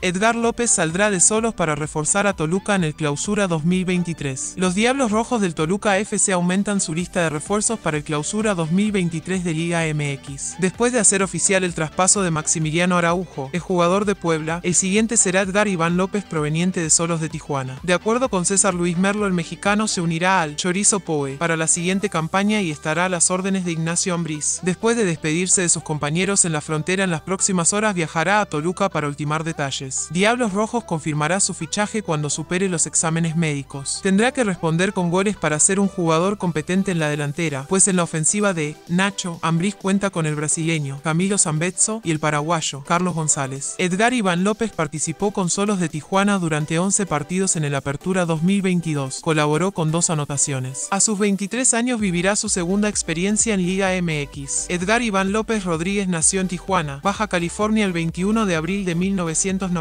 Edgar López saldrá de solos para reforzar a Toluca en el Clausura 2023. Los Diablos Rojos del Toluca FC aumentan su lista de refuerzos para el Clausura 2023 de Liga MX. Después de hacer oficial el traspaso de Maximiliano Araujo, el jugador de Puebla, el siguiente será Edgar Iván López proveniente de Solos de Tijuana. De acuerdo con César Luis Merlo, el mexicano se unirá al Chorizo Poe para la siguiente campaña y estará a las órdenes de Ignacio Ambriz. Después de despedirse de sus compañeros en la frontera en las próximas horas viajará a Toluca para ultimar detalles. Diablos Rojos confirmará su fichaje cuando supere los exámenes médicos. Tendrá que responder con goles para ser un jugador competente en la delantera, pues en la ofensiva de Nacho, Ambriz cuenta con el brasileño Camilo Zambezzo y el paraguayo Carlos González. Edgar Iván López participó con Solos de Tijuana durante 11 partidos en el Apertura 2022. Colaboró con dos anotaciones. A sus 23 años vivirá su segunda experiencia en Liga MX. Edgar Iván López Rodríguez nació en Tijuana, Baja California el 21 de abril de 1990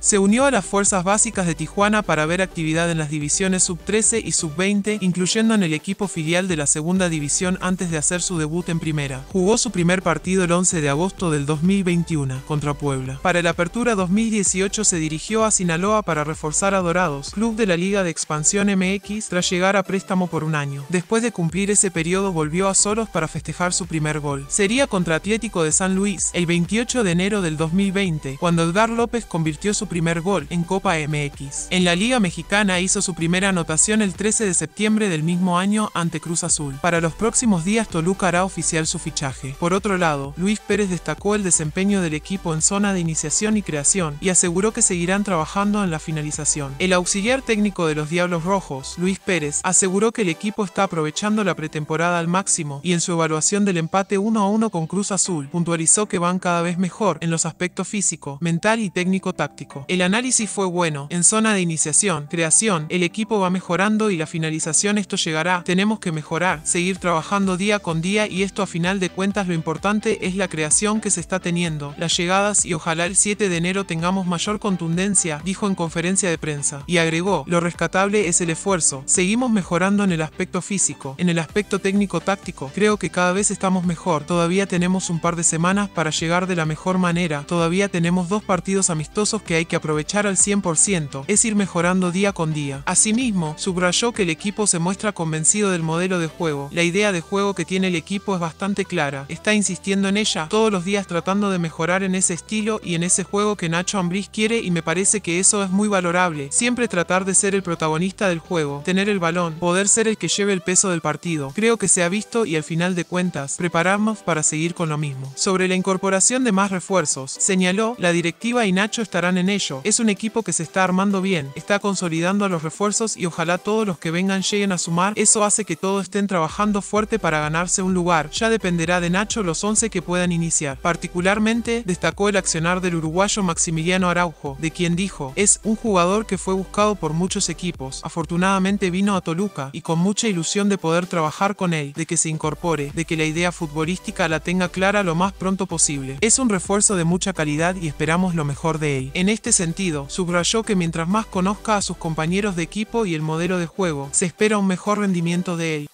se unió a las fuerzas básicas de Tijuana para ver actividad en las divisiones sub-13 y sub-20, incluyendo en el equipo filial de la segunda división antes de hacer su debut en primera. Jugó su primer partido el 11 de agosto del 2021 contra Puebla. Para la apertura 2018 se dirigió a Sinaloa para reforzar a Dorados, club de la Liga de Expansión MX, tras llegar a préstamo por un año. Después de cumplir ese periodo volvió a Solos para festejar su primer gol. Sería contra Atlético de San Luis el 28 de enero del 2020, cuando Edgar López convirtió su primer gol en Copa MX. En la Liga Mexicana hizo su primera anotación el 13 de septiembre del mismo año ante Cruz Azul. Para los próximos días Toluca hará oficial su fichaje. Por otro lado, Luis Pérez destacó el desempeño del equipo en zona de iniciación y creación y aseguró que seguirán trabajando en la finalización. El auxiliar técnico de los Diablos Rojos, Luis Pérez, aseguró que el equipo está aprovechando la pretemporada al máximo y en su evaluación del empate 1 a 1 con Cruz Azul puntualizó que van cada vez mejor en los aspectos físico, mental y técnico táctico. El análisis fue bueno. En zona de iniciación, creación, el equipo va mejorando y la finalización esto llegará. Tenemos que mejorar, seguir trabajando día con día y esto a final de cuentas lo importante es la creación que se está teniendo, las llegadas y ojalá el 7 de enero tengamos mayor contundencia, dijo en conferencia de prensa. Y agregó, lo rescatable es el esfuerzo. Seguimos mejorando en el aspecto físico, en el aspecto técnico-táctico. Creo que cada vez estamos mejor. Todavía tenemos un par de semanas para llegar de la mejor manera. Todavía tenemos dos partidos a amistosos que hay que aprovechar al 100%, es ir mejorando día con día. Asimismo, subrayó que el equipo se muestra convencido del modelo de juego. La idea de juego que tiene el equipo es bastante clara. Está insistiendo en ella todos los días tratando de mejorar en ese estilo y en ese juego que Nacho Ambriz quiere y me parece que eso es muy valorable. Siempre tratar de ser el protagonista del juego, tener el balón, poder ser el que lleve el peso del partido. Creo que se ha visto y al final de cuentas, prepararnos para seguir con lo mismo. Sobre la incorporación de más refuerzos, señaló, la directiva y Nacho estarán en ello. Es un equipo que se está armando bien, está consolidando a los refuerzos y ojalá todos los que vengan lleguen a sumar. Eso hace que todos estén trabajando fuerte para ganarse un lugar. Ya dependerá de Nacho los 11 que puedan iniciar. Particularmente destacó el accionar del uruguayo Maximiliano Araujo, de quien dijo, es un jugador que fue buscado por muchos equipos. Afortunadamente vino a Toluca y con mucha ilusión de poder trabajar con él, de que se incorpore, de que la idea futbolística la tenga clara lo más pronto posible. Es un refuerzo de mucha calidad y esperamos lo de él. En este sentido, subrayó que mientras más conozca a sus compañeros de equipo y el modelo de juego, se espera un mejor rendimiento de él.